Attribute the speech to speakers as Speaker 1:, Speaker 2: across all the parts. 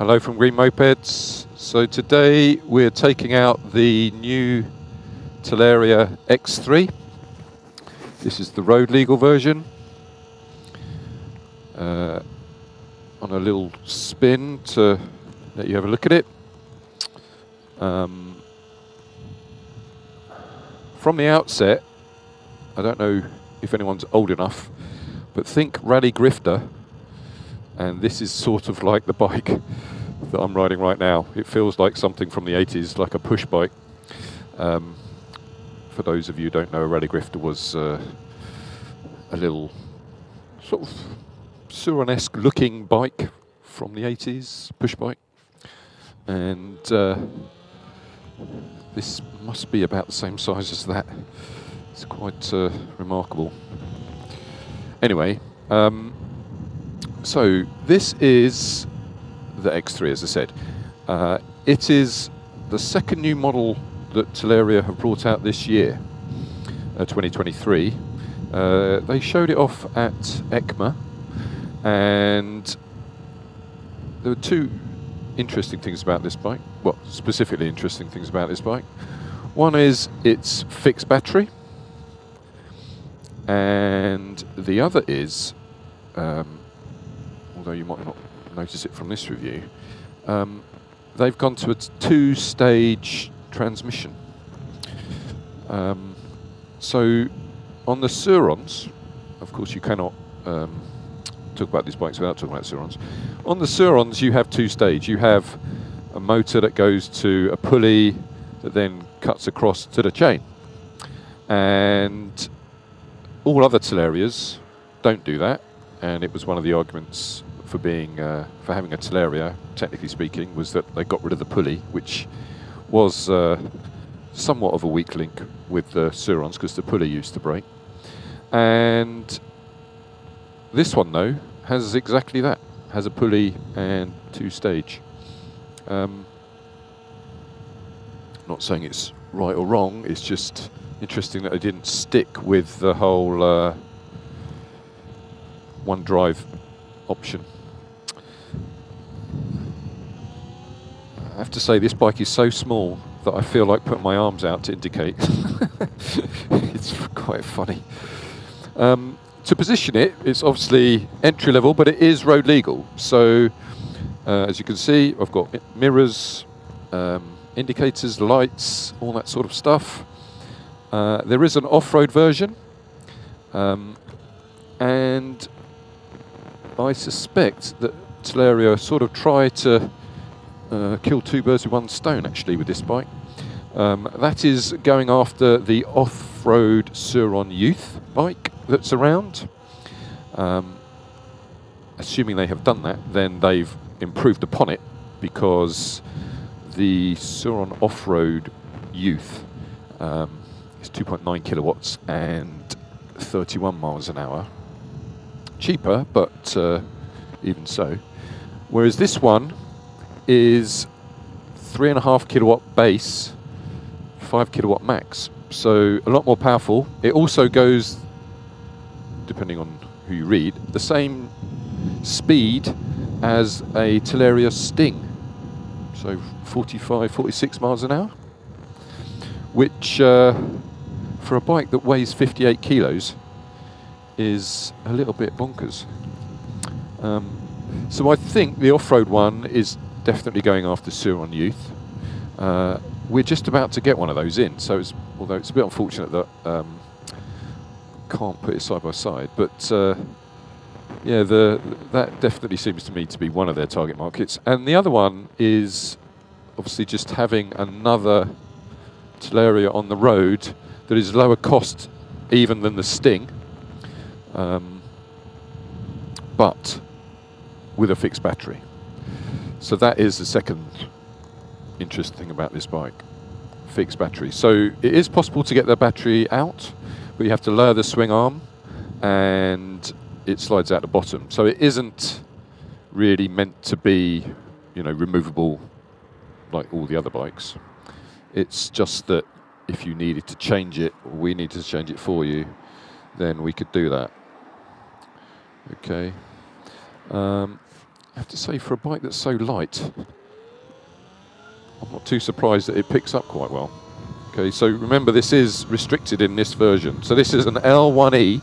Speaker 1: Hello from Green Mopeds. So today we're taking out the new Talaria X3. This is the road legal version. Uh, on a little spin to let you have a look at it. Um, from the outset, I don't know if anyone's old enough, but think Raleigh Grifter, and this is sort of like the bike that I'm riding right now. It feels like something from the 80s, like a push bike. Um, for those of you who don't know, a Raleigh Grifter was uh, a little sort of Sur-Ron-esque looking bike from the 80s, push bike. And uh, this must be about the same size as that. It's quite uh, remarkable. Anyway, um, so this is the X3, as I said. Uh, it is the second new model that Talaria have brought out this year, uh, 2023. Uh, they showed it off at EICMA, and there were two interesting things about this bike. Well, specifically interesting things about this bike. One is its fixed battery, and the other is, um, although you might not notice it from this review, um, they've gone to a two-stage transmission. Um, so on the Sur-Rons, of course you cannot um, talk about these bikes without talking about Sur-Rons. On the Sur-Rons you have two stage. You have a motor that goes to a pulley that then cuts across to the chain. And all other Talarias don't do that, and it was one of the arguments for being uh, for having a Talaria, technically speaking, was that they got rid of the pulley, which was uh, somewhat of a weak link with the Sur-Rons because the pulley used to break. And this one, though, has exactly that. Has a pulley and two stage. Um, not saying it's right or wrong, it's just interesting that they didn't stick with the whole uh, one drive option. I have to say this bike is so small that I feel like putting my arms out to indicate. it's quite funny. Um, to position it, it's obviously entry level, but it is road legal. So, uh, as you can see, I've got mirrors, um, indicators, lights, all that sort of stuff. Uh, there is an off-road version, um, and I suspect that Talaria sort of try to uh, kill two birds with one stone, actually, with this bike. Um, that is going after the off-road Sur-Ron Youth bike that's around. Um, assuming they have done that, then they've improved upon it because the Sur-Ron Off-Road Youth um, is 2.9 kilowatts and 31 miles an hour. Cheaper, but uh, even so. Whereas this one is three and a half kilowatt base, five kilowatt max. So a lot more powerful. It also goes, depending on who you read, the same speed as a Talaria Sting. So 45, 46 miles an hour, which uh, for a bike that weighs 58 kilos is a little bit bonkers. Um, so I think the off-road one is definitely going after Sur-Ron Youth. Uh, we're just about to get one of those in, so it's, although it's a bit unfortunate that um, can't put it side by side, but uh, yeah, the that definitely seems to me to be one of their target markets. And the other one is obviously just having another Talaria on the road that is lower cost even than the Sting, um, but with a fixed battery. So that is the second interesting thing about this bike, fixed battery. So it is possible to get the battery out, but you have to lower the swing arm and it slides out the bottom. So it isn't really meant to be, you know, removable like all the other bikes. It's just that if you needed to change it, or we needed to change it for you, then we could do that. Okay. Um, have to say, for a bike that's so light, I'm not too surprised that it picks up quite well. Okay, so remember this is restricted in this version. So this is an L1E.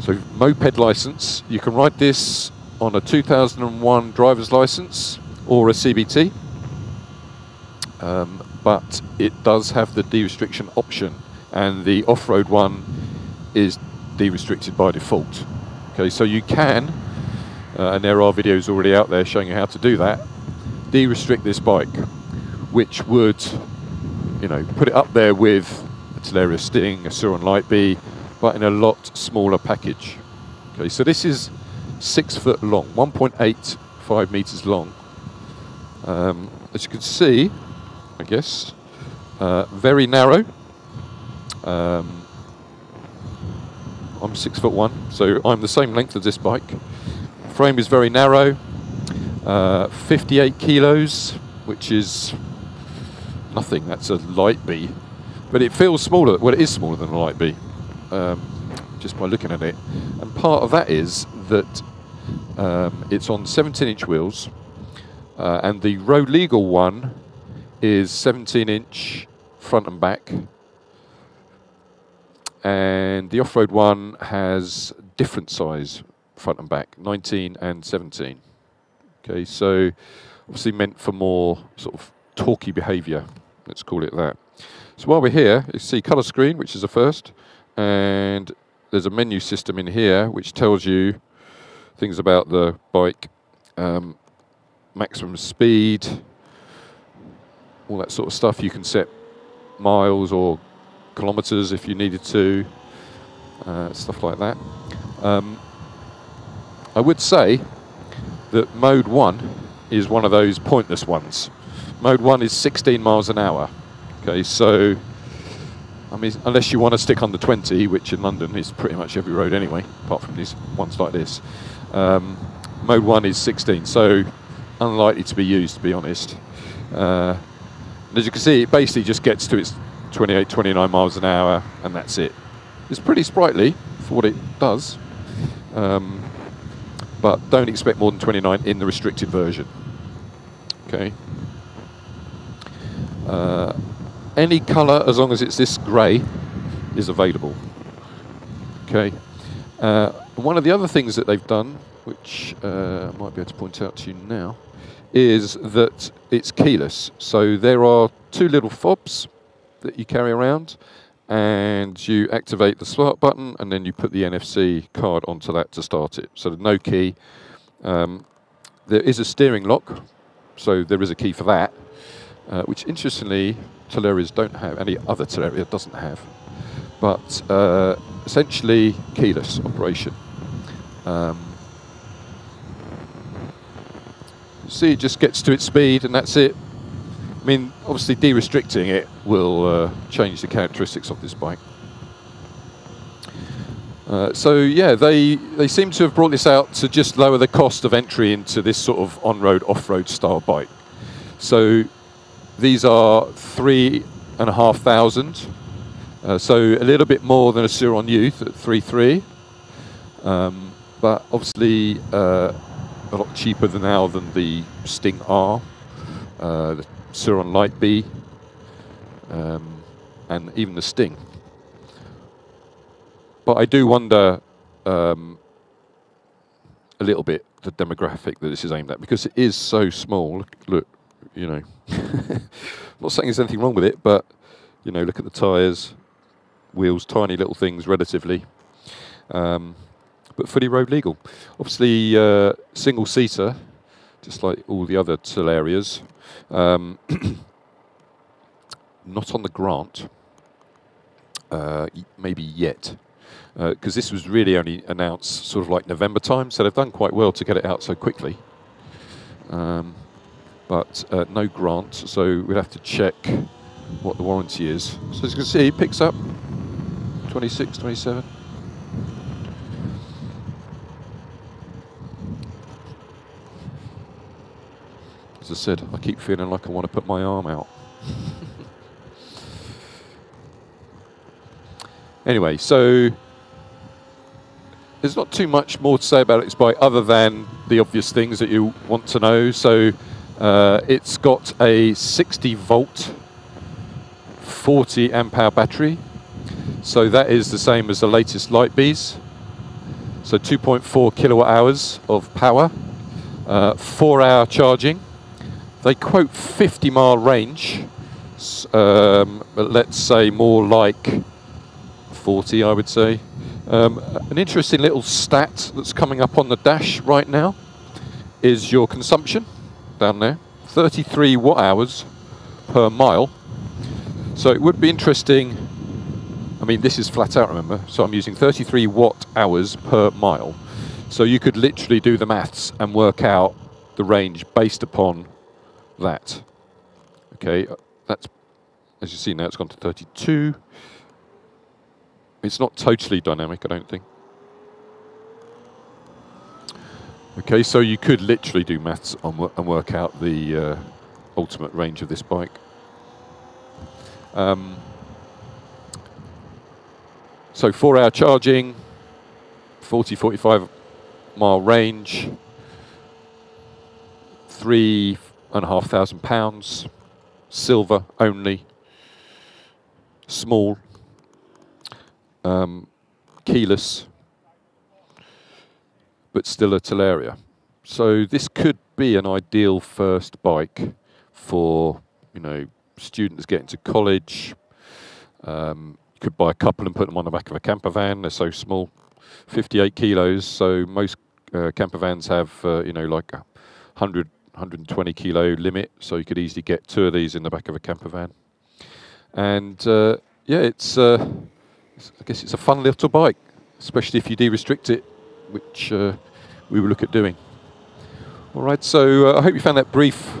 Speaker 1: So moped license. You can ride this on a 2001 driver's license or a CBT. Um, but it does have the de-restriction option and the off-road one is de-restricted by default. Okay, so you can, uh, and there are videos already out there showing you how to do that, de-restrict this bike, which would, you know, put it up there with a Talaria Sting, a Sur-Ron Lightbee, but in a lot smaller package. Okay, so this is six foot long, 1.85 meters long. Um, as you can see, I guess, uh, very narrow. Um, I'm six foot one, so I'm the same length as this bike. Frame is very narrow, uh, 58 kilos, which is nothing. That's a Lightbee, but it feels smaller. Well, it is smaller than a Lightbee, um, just by looking at it. And part of that is that um, it's on 17-inch wheels, uh, and the road legal one is 17-inch front and back, and the off-road one has different size front and back, 19 and 17. Okay, so obviously meant for more sort of talky behaviour, let's call it that. So while we're here, you see colour screen, which is a first, and there's a menu system in here which tells you things about the bike, um, maximum speed, all that sort of stuff. You can set miles or kilometres if you needed to, uh, stuff like that. Um, I would say that mode 1 is one of those pointless ones. Mode 1 is 16 miles an hour. Okay, so I mean, unless you want to stick under 20, which in London is pretty much every road anyway, apart from these ones like this. Um, mode 1 is 16, so unlikely to be used, to be honest. Uh, as you can see, it basically just gets to its 28, 29 miles an hour, and that's it. It's pretty sprightly for what it does, um, but don't expect more than 29 in the restricted version. Okay. Uh, any colour, as long as it's this grey, is available. Okay. Uh, one of the other things that they've done, which uh, I might be able to point out to you now, is that it's keyless. So there are two little fobs that you carry around, and you activate the start button, and then you put the NFC card onto that to start it. So no key. Um, there is a steering lock, so there is a key for that, uh, which interestingly Talarias don't have, any other Talaria doesn't have. But uh, essentially keyless operation. Um, see, it just gets to its speed and that's it. Mean, obviously de-restricting it will uh, change the characteristics of this bike. Uh, so yeah, they they seem to have brought this out to just lower the cost of entry into this sort of on-road, off-road style bike. So these are three and a half thousand, uh, so a little bit more than a Sur-Ron Youth at three three, um, but obviously uh, a lot cheaper than now than the Sting R, uh, the Sur-Ron Lightbee, um, and even the Sting. But I do wonder um, a little bit the demographic that this is aimed at because it is so small. Look, look you know, not saying there's anything wrong with it, but you know, look at the tyres, wheels, tiny little things relatively, um, but fully road legal. Obviously, uh, single seater, just like all the other Talarias. Um, not on the grant, uh, maybe yet, because uh, this was really only announced sort of like November time, so they've done quite well to get it out so quickly. Um, but uh, no grant, so we'll have to check what the warranty is. So as you can see, it picks up 26, 27. I said, I keep feeling like I want to put my arm out. anyway, so there's not too much more to say about this bike other than the obvious things that you want to know. So uh, it's got a 60 volt, 40 amp hour battery. So that is the same as the latest light Lightbees. So 2.4 kilowatt hours of power, uh, four hour charging. They quote 50 mile range, um, but let's say more like 40, I would say. Um, an interesting little stat that's coming up on the dash right now is your consumption down there 33 watt hours per mile. So it would be interesting. I mean, this is flat out, remember? So I'm using 33 watt hours per mile. So you could literally do the maths and work out the range based upon that. Okay, that's, as you see now, it's gone to 32. It's not totally dynamic, I don't think. Okay, so you could literally do maths on, and work out the uh, ultimate range of this bike. Um, so four hour charging, 40, 45 mile range, three and a half thousand pounds, silver only, small, um, keyless, but still a Talaria. So this could be an ideal first bike for you know students getting to college. Um, you could buy a couple and put them on the back of a camper van. They're so small, 58 kilos. So most uh, camper vans have uh, you know like a 100 120 kilo limit. So you could easily get two of these in the back of a camper van. And uh, yeah, it's uh, I guess it's a fun little bike, especially if you de-restrict it, which uh, we will look at doing. All right, so uh, I hope you found that brief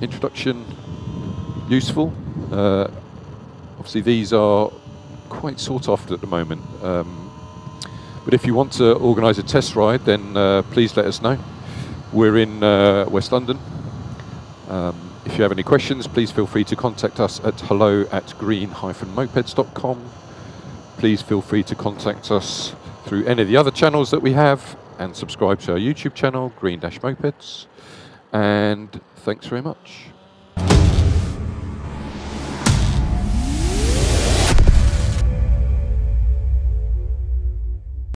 Speaker 1: introduction useful. Uh, obviously, these are quite sought after at the moment. Um, but if you want to organise a test ride, then uh, please let us know. We're in uh, West London. Um, if you have any questions, please feel free to contact us at hello at green-mopeds.com please feel free to contact us through any of the other channels that we have and subscribe to our YouTube channel, Green Dash Mopeds. And thanks very much.